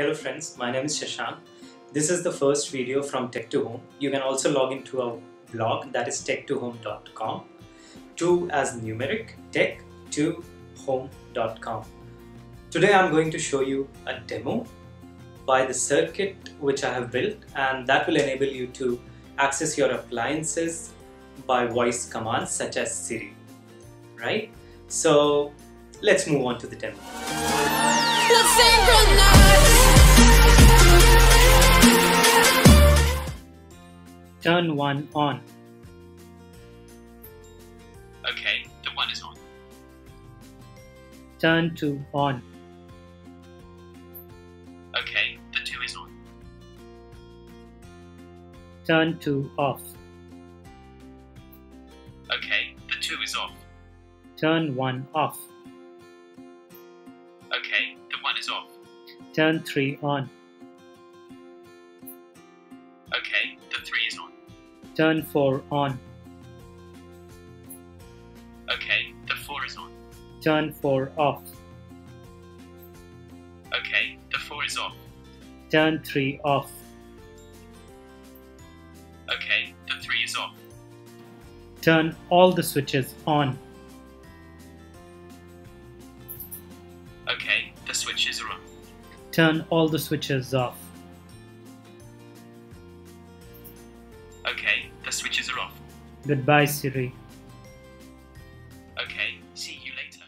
Hello friends, my name is Shashank. This is the first video from Tec2Home. You can also log into our blog that is tec2home.com. 2 as numeric, tech to home.com. Today I'm going to show you a demo by the circuit which I have built and that will enable you to access your appliances by voice commands such as Siri. Right? So let's move on to the demo. Turn 1 on. Okay, the one is on. Turn 2 on. Okay, the two is on. Turn 2 off. Okay, the two is off. Turn 1 off. Okay, the one is off. Turn 3 on. Okay, the three is on. Turn 4 on. Okay, the four is on. Turn 4 off. Okay, the four is off. Turn 3 off. Okay, the three is off. Turn all the switches on. Okay, the switches are on. Turn all the switches off. Okay, the switches are off. Goodbye, Siri. Okay, see you later.